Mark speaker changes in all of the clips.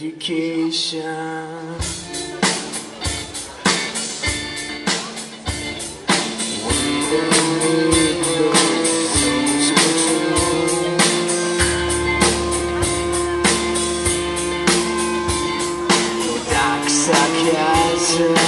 Speaker 1: education. Dark sarcasm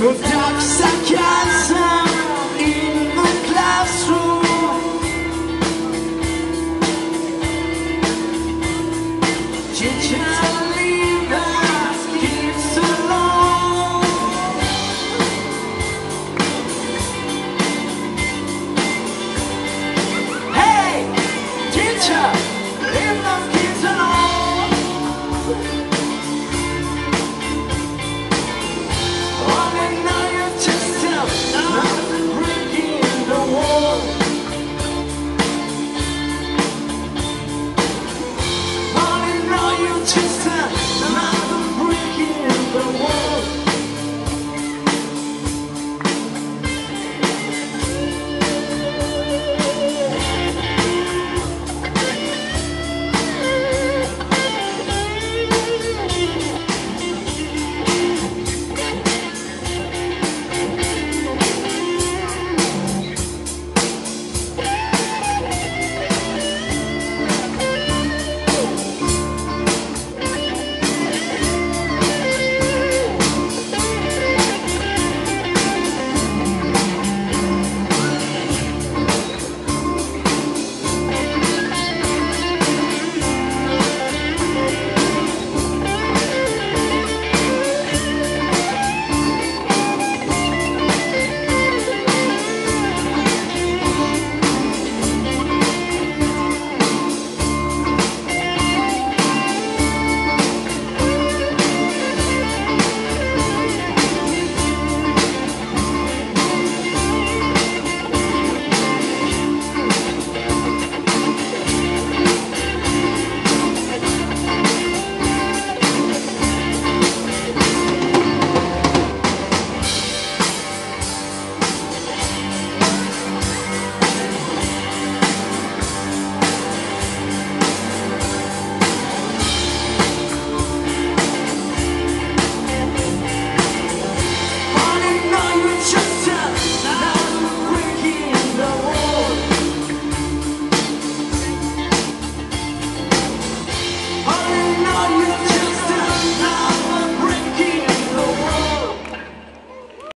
Speaker 1: But dark sarcasm